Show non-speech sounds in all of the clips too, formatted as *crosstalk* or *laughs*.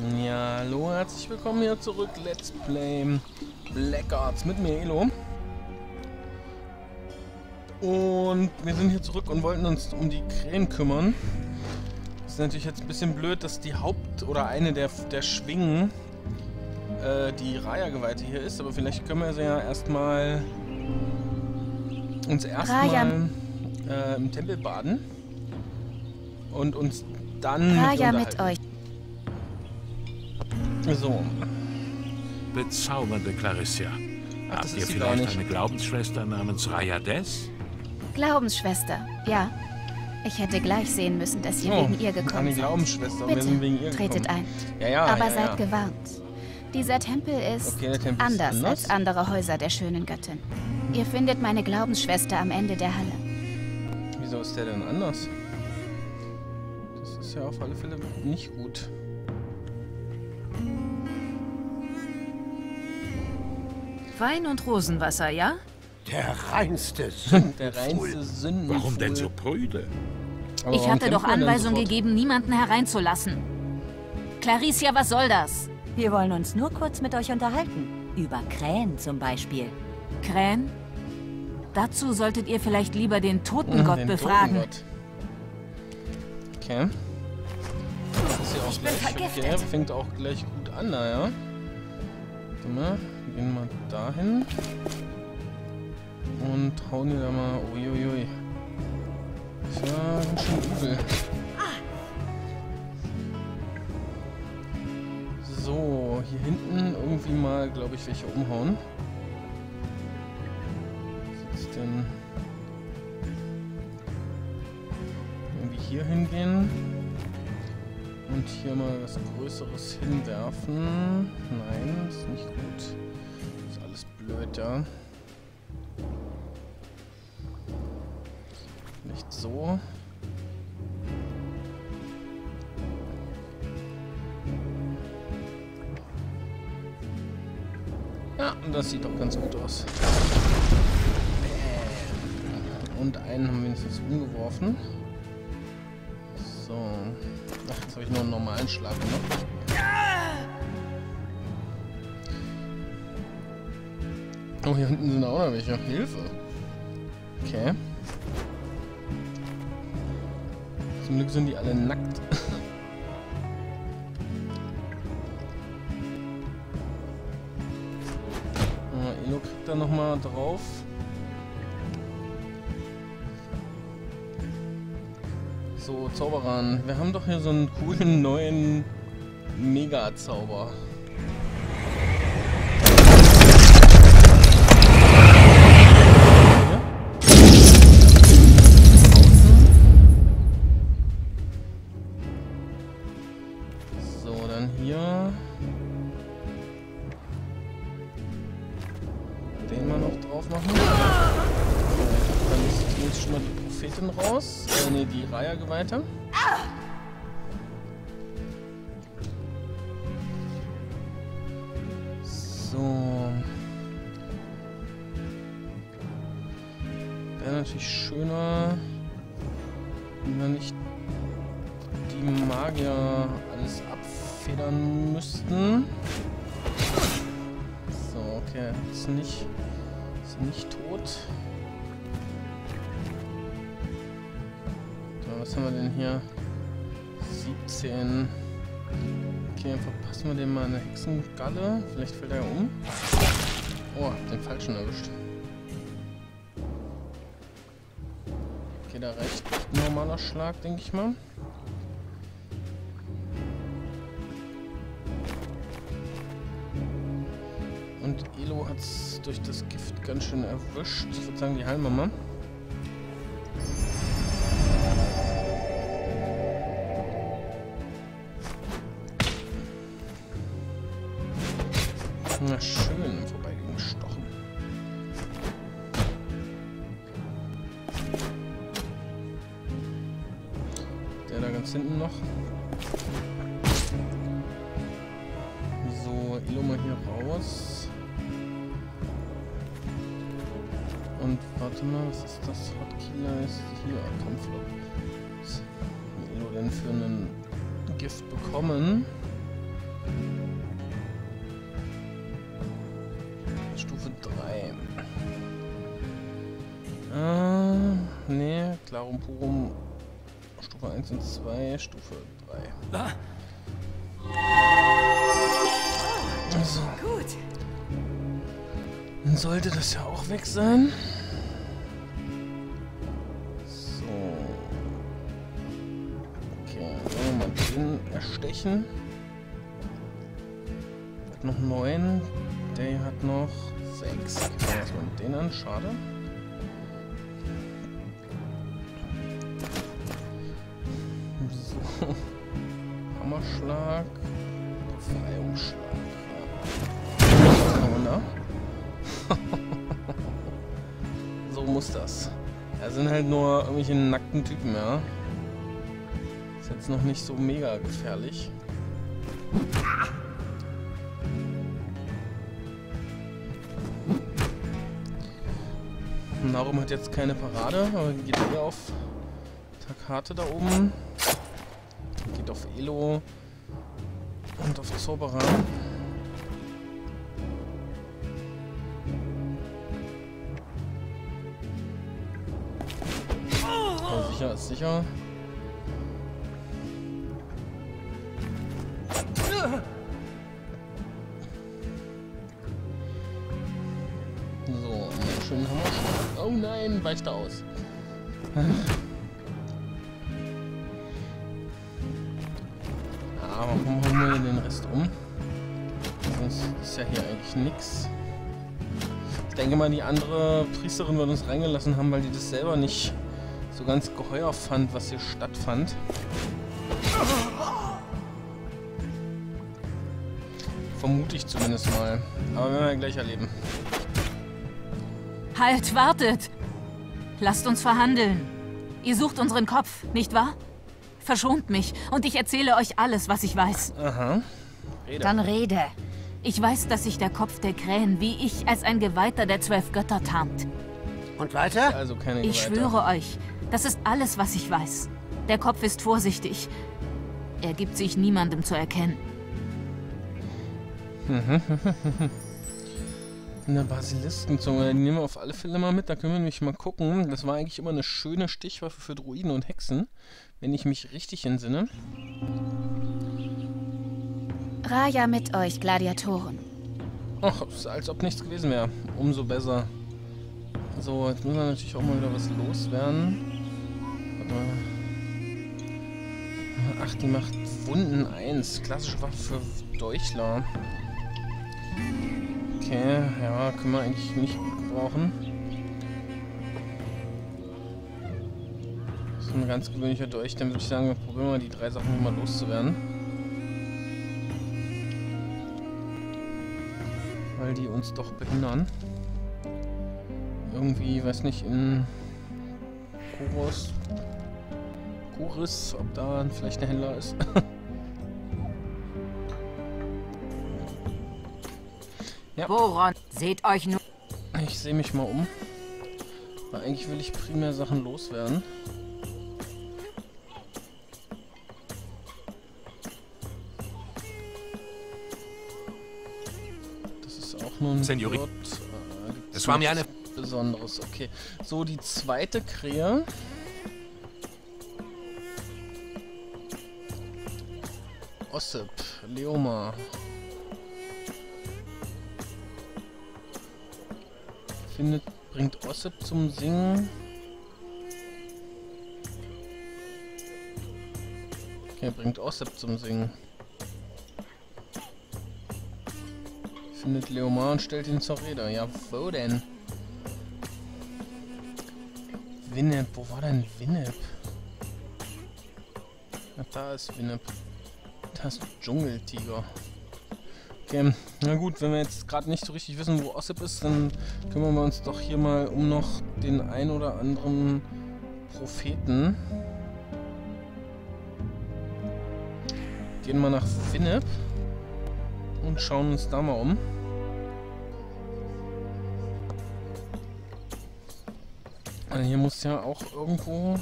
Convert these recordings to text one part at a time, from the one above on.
Ja, hallo, herzlich willkommen hier zurück. Let's Play Black Arts mit mir, Elo. Und wir sind hier zurück und wollten uns um die Krähen kümmern. Ist natürlich jetzt ein bisschen blöd, dass die Haupt- oder eine der, der Schwingen äh, die Raya-Geweihte hier ist, aber vielleicht können wir sie ja erstmal uns erstmal äh, im Tempel baden und uns dann Raya mit, mit euch. So. Bezaubernde Clarissa. Ach, Habt ihr vielleicht eine Glaubensschwester namens Raya Des? Glaubensschwester, ja. Ich hätte gleich sehen müssen, dass ihr oh, wegen ihr gekommen eine Glaubensschwester. Bitte, wir sind wegen ihr tretet gekommen. ein. Ja, ja, Aber ja, seid gewarnt. Dieser Tempel ist okay, Tempel anders ist als andere Häuser der schönen Göttin. Ihr findet meine Glaubensschwester am Ende der Halle. Wieso ist der denn anders? Das ist ja auf alle Fälle nicht gut. Wein und Rosenwasser, ja? Der reinste Sündenpfuhl. Der reinste Sündenpfuhl. Warum denn so prüde? Aber ich hatte doch Anweisung gegeben, niemanden hereinzulassen. Claricia, was soll das? Wir wollen uns nur kurz mit euch unterhalten. Über Krähen zum Beispiel. Krähen? Dazu solltet ihr vielleicht lieber den Totengott den befragen. Totengott. Okay. Das ist ja auch ich gleich, bin vergiftet. Okay, fängt auch gleich gut an, naja. Warte mal, wir gehen mal dahin. Und hauen hier da mal. Uiuiui. Ist ja ganz schön übel. So, hier hinten irgendwie mal, glaube ich, welche umhauen. Was ist denn? Irgendwie hier hingehen. Und hier mal was Größeres hinwerfen. Nein, ist nicht gut. Ist alles blöd, ja. Nicht so. Ja, das sieht doch ganz gut aus. Und einen haben wir wenigstens umgeworfen. So. Ach, jetzt habe ich nur einen normalen Schlag gemacht. Oh, hier hinten sind auch noch welche. Hilfe. Okay. Zum Glück sind die alle nackt. *laughs* äh, Elo kriegt da nochmal drauf. So, Zauberern. Wir haben doch hier so einen coolen neuen Mega-Zauber. So, dann hier. Den mal noch drauf machen. Ist jetzt schon mal die Prophetin raus. Äh, ne, die Raya-Geweihte. So. Was haben wir denn hier? 17. Okay, verpassen wir dem mal eine Hexengalle. Vielleicht fällt er um. Oh, den falschen erwischt. Okay, da reicht ein normaler Schlag, denke ich mal. Und Elo hat es durch das Gift ganz schön erwischt. Ich würde sagen, die heilen wir mal. gibt's hinten noch? So, Elo mal hier raus. Und warte mal, was ist das? Hotkiller ist hier Kampflok. Was hat Elo denn für einen Gift bekommen? Stufe 3. Äh, nee, Clarum Purum Stufe 1 und 2, Stufe 3. Ah. So. Gut. Dann sollte das ja auch weg sein. So. Okay, dann mal den erstechen. Hat noch 9. Der hat noch 6. Gucken wir uns mal den an. Schade. Halt nur irgendwelche nackten Typen, ja. Ist jetzt noch nicht so mega gefährlich. Narum hat jetzt keine Parade, aber geht eher auf Takate da oben. Geht auf Elo und auf Zauberer. Sicher ist sicher. So, schön Hammer. Oh nein, weicht aus. *laughs* Aber machen wir den Rest um. Sonst ist ja hier eigentlich nichts. Ich denke mal, die andere Priesterin wird uns reingelassen haben, weil die das selber nicht so ganz geheuer fand, was hier stattfand. Vermute ich zumindest mal. Aber werden wir gleich erleben. Halt, wartet! Lasst uns verhandeln. Ihr sucht unseren Kopf, nicht wahr? Verschont mich und ich erzähle euch alles, was ich weiß. Aha. Rede. Dann rede. Ich weiß, dass sich der Kopf der Krähen wie ich als ein Geweihter der zwölf Götter tarnt. Und weiter? Also keine ich schwöre euch, das ist alles, was ich weiß. Der Kopf ist vorsichtig. Er gibt sich niemandem zu erkennen. *laughs* Eine Basiliskenzunge, die nehmen wir auf alle Fälle mal mit. Da können wir nämlich mal gucken. Das war eigentlich immer eine schöne Stichwaffe für Druiden und Hexen, wenn ich mich richtig entsinne. Raja mit euch, Gladiatoren. Ach, als ob nichts gewesen wäre. Umso besser. So, jetzt müssen wir natürlich auch mal wieder was loswerden. Ach, die macht Wunden 1. Klassische Waffe für Deuchler. Okay, ja, können wir eigentlich nicht brauchen. Das ist ein ganz gewöhnlicher Dolch. Dann würde ich sagen, wir probieren mal die drei Sachen mal loszuwerden. Weil die uns doch behindern. Irgendwie, weiß nicht, in Chorus Kuris, ob da vielleicht ein Händler ist. *laughs* ja. Woran? Seht euch nur. Ich sehe mich mal um. Weil eigentlich will ich primär Sachen loswerden. Das ist auch nur ein Seniorin. Äh, es war mir eine Besonderes. Okay. So, die zweite Krähe. Ossip, Leoma. Findet, bringt Ossip zum Singen. Okay, bringt Ossip zum Singen. Findet Leomar und stellt ihn zur Rede. Ja, wo denn? Winnep, wo war denn Winnep? Ja, da ist Winnep. Das Dschungeltiger. Okay, na gut, wenn wir jetzt gerade nicht so richtig wissen, wo Ossip ist, dann kümmern wir uns doch hier mal um noch den ein oder anderen Propheten. Gehen mal nach Winnep und schauen uns da mal um. Also hier muss ja auch irgendwo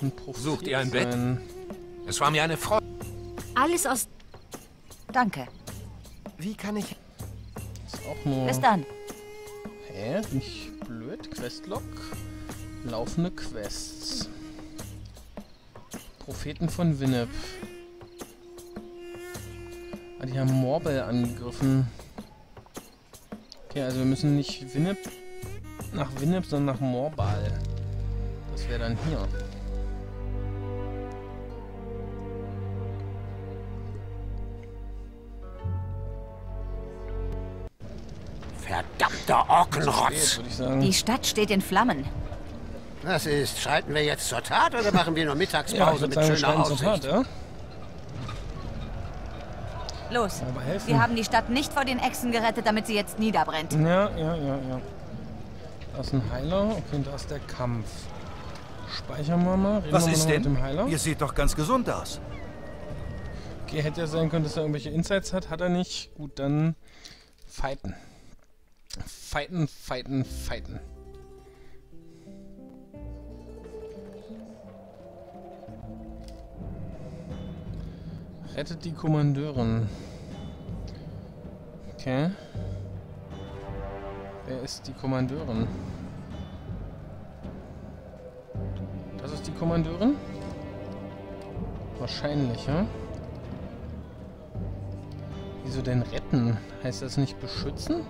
ein Prophet Sucht ihr ein sein. Bett? Es war mir eine Freude. Alles aus... Danke. Wie kann ich... Ist auch nur... Bis dann. Hä? Bin ich blöd? Questlog? Laufende Quests. Propheten von Winnep. Ah, die haben Morbel angegriffen. Okay, also wir müssen nicht Winnep nach Winnep, sondern nach Morbal. Das wäre dann hier. Verdammter Orkenrotz! Die Stadt steht in Flammen. Was ist? Schreiten wir jetzt zur Tat oder machen wir nur Mittagspause ja, mit sagen, schöner Aussicht? Tat, ja? Los, wir haben die Stadt nicht vor den Echsen gerettet, damit sie jetzt niederbrennt. Ja, ja, ja, ja. Da ist ein Heiler. Okay, da ist der Kampf. Speichern wir mal. Reden Was wir ist mal denn? Mit dem Heiler. Ihr seht doch ganz gesund aus. Okay, hätte ja sein können, dass er irgendwelche Insights hat. Hat er nicht. Gut, dann fighten. Fighten, fighten, fighten. Rettet die Kommandeurin. Okay. Wer ist die Kommandeurin? Das ist die Kommandeurin? Wahrscheinlich, ja? Wieso denn retten? Heißt das nicht beschützen?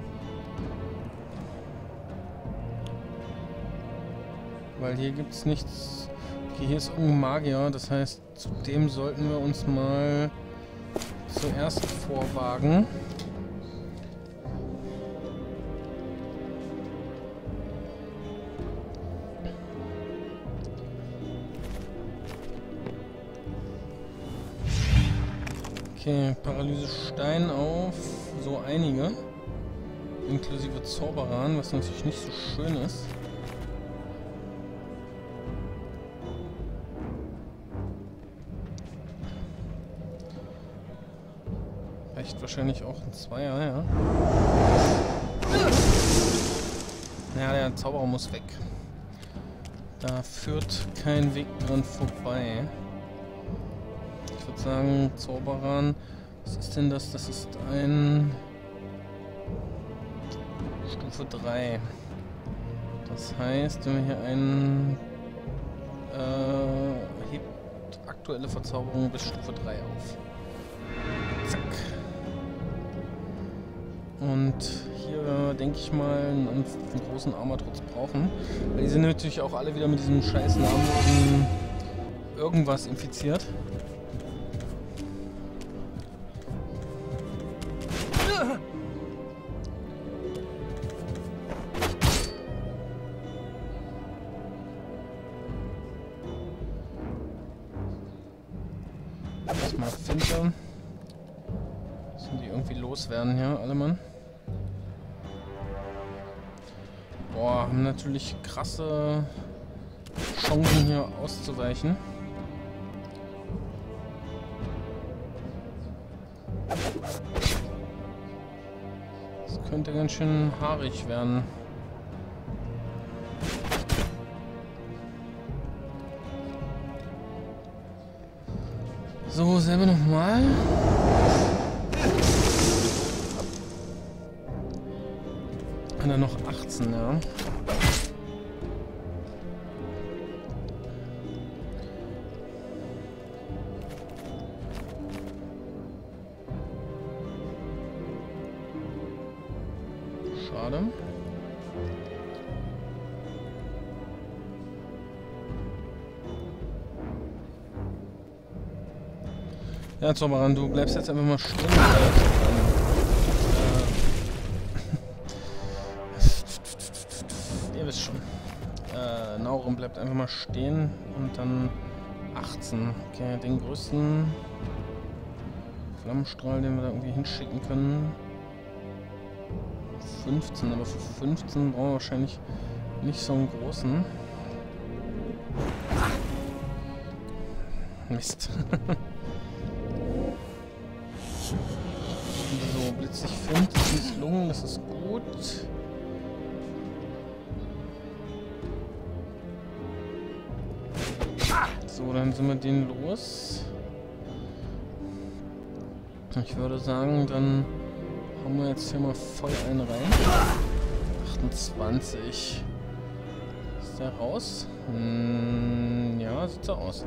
Weil hier gibt es nichts... Okay, hier ist irgendein Magier, das heißt, zu dem sollten wir uns mal zuerst vorwagen. Okay, Paralyse Stein auf so einige. Inklusive Zauberan, was natürlich nicht so schön ist. Wahrscheinlich auch ein Zweier, ja. Ja, der Zauberer muss weg. Da führt kein Weg dran vorbei. Ich würde sagen, Zauberan. Was ist denn das? Das ist ein... Stufe 3. Das heißt, wenn wir hier einen... Äh, hebt aktuelle Verzauberung bis Stufe 3 auf. Zack. Und hier denke ich mal einen, großen Armatrotz brauchen. Weil die sind natürlich auch alle wieder mit diesem scheiß Namen irgendwas infiziert. Erstmal Finte. Müssen die irgendwie loswerden hier, alle Mann. Boah, haben natürlich krasse Chancen hier auszuweichen. Das könnte ganz schön haarig werden. So, selber nochmal. Hat er noch 18, ja. Schade. Ja, Zauberan, du bleibst jetzt einfach mal stehen. Bleibt einfach mal stehen und dann 18. Okay, den größten Flammenstrahl, den wir da irgendwie hinschicken können. 15, aber für 15 brauchen wir wahrscheinlich nicht so einen großen. Mist. ich finde, das ist gelungen, das ist gut. So, dann sind wir den los. Ich würde sagen, dann haben wir jetzt hier mal voll einen rein. 28. Ist der raus? Hm, ja, sieht so aus.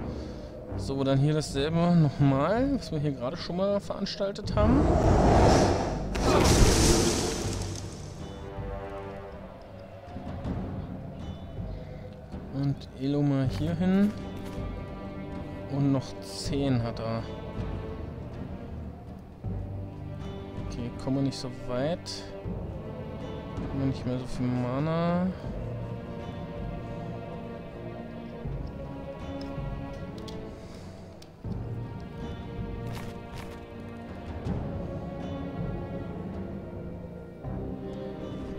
So, dann hier dasselbe nochmal, was wir hier gerade schon mal veranstaltet haben. Und Elo mal hier hin. Und noch 10 hat er. Okay, kommen wir nicht so weit. Haben wir nicht mehr so viel Mana.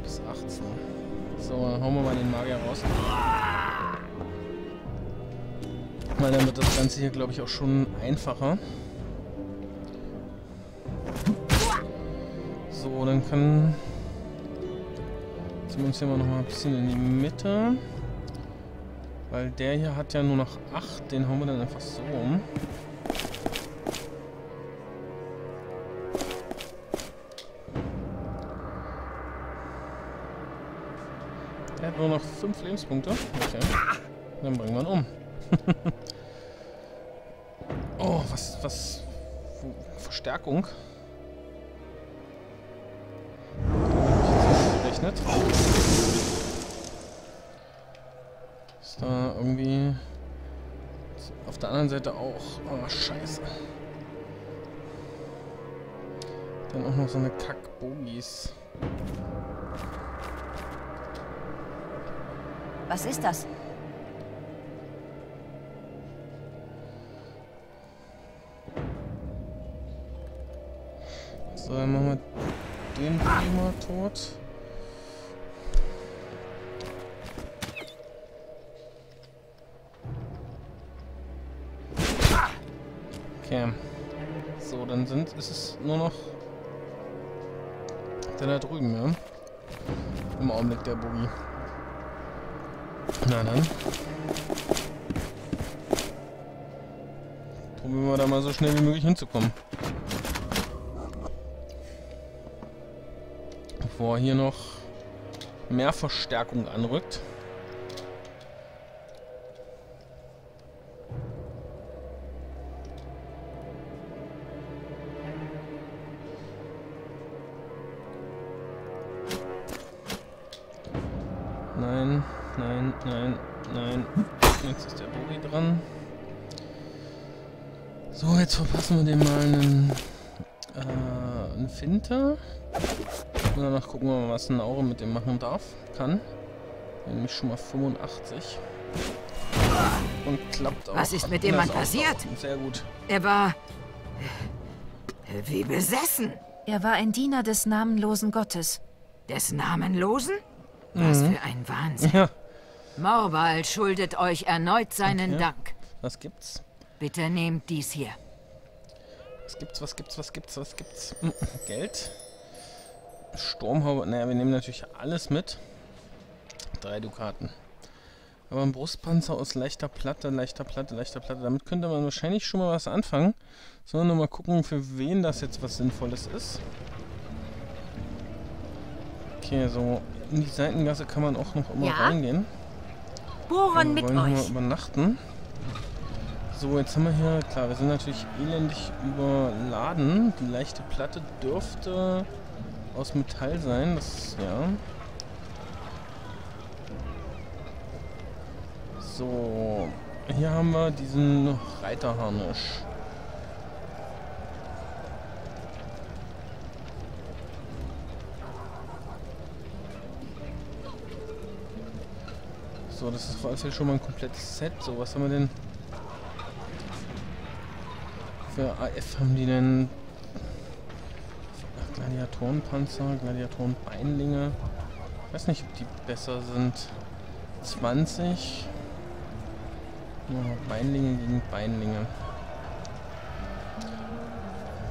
Bis 18. So, dann hauen wir mal den Magier raus. Weil dann wird das Ganze hier, glaube ich, auch schon einfacher. So, dann kann... Zumindest hier mal noch mal ein bisschen in die Mitte. Weil der hier hat ja nur noch 8. Den hauen wir dann einfach so um. Er hat nur noch 5 Lebenspunkte. Okay. Dann bringen wir ihn um. *laughs* oh, was, was... Verstärkung. gerechnet. Ist da irgendwie auf der anderen Seite auch... Oh, scheiße. Dann auch noch so eine Kack-Bogis. Was ist das? So, dann machen wir den Prima tot. Okay. So, dann sind, ist es nur noch der da drüben, ja? Im Augenblick der Boogie. Na dann. Probieren wir da mal so schnell wie möglich hinzukommen. Bevor hier noch mehr Verstärkung anrückt. jetzt verpassen wir dem mal einen, äh, einen Finter. Und danach gucken wir mal, was ein Aure mit dem machen darf, kann. Nämlich schon mal 85. Und klappt auch. Was ist mit dem Mann passiert? Sehr gut. Er war... Äh, wie besessen. Er war ein Diener des namenlosen Gottes. Des Namenlosen? Was mhm. für ein Wahnsinn. Ja. Morbal schuldet euch erneut seinen okay. Dank. Was gibt's? Bitte nehmt dies hier. Was gibt's, was gibt's, was gibt's, was gibt's? Hm, Geld. Sturmhaube. Naja, wir nehmen natürlich alles mit. Drei Dukaten. Aber ein Brustpanzer aus leichter Platte, leichter Platte, leichter Platte. Damit könnte man wahrscheinlich schon mal was anfangen. Sollen wir nur mal gucken, für wen das jetzt was Sinnvolles ist. Okay, so in die Seitengasse kann man auch noch immer ja? reingehen. Bohren mit euch. übernachten. So, jetzt haben wir hier, klar, wir sind natürlich elendig überladen. Die leichte Platte dürfte aus Metall sein, das, ja. So, hier haben wir diesen Reiterharnisch. So, das ist vor allem schon mal ein komplettes Set. So, was haben wir denn? für AF haben die denn? Gladiatorenpanzer, Gladiatorenbeinlinge. Ich weiß nicht, ob die besser sind. 20. Beinlinge gegen Beinlinge.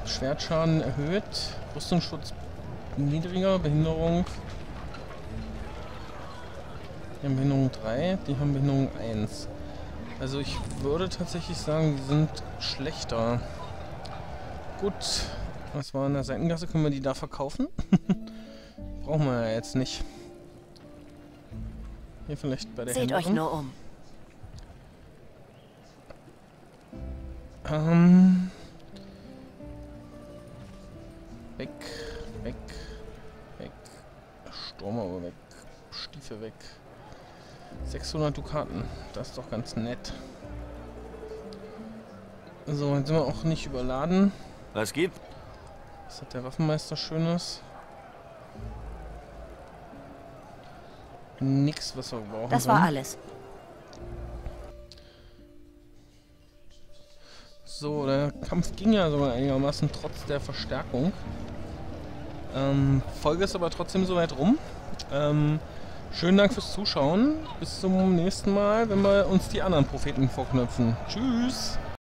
Schwertschaden erhöht. Rüstungsschutz niedriger. Behinderung. Die haben Behinderung 3, die haben Behinderung 1. Also ich würde tatsächlich sagen, die sind schlechter. Gut, was war in der Seitengasse? Können wir die da verkaufen? *laughs* Brauchen wir ja jetzt nicht. Hier vielleicht bei der Seht Händlerin. euch nur um. Ähm. Weg, weg, weg. Sturm aber weg. Stiefel weg. 600 Dukaten. Das ist doch ganz nett. So, jetzt sind wir auch nicht überladen. Was gibt? Was hat der Waffenmeister Schönes? Nix, was wir brauchen. Das war alles. So, der Kampf ging ja sogar einigermaßen trotz der Verstärkung. Ähm, Folge ist aber trotzdem soweit rum. Ähm, schönen Dank fürs Zuschauen. Bis zum nächsten Mal, wenn wir uns die anderen Propheten vorknöpfen. Tschüss!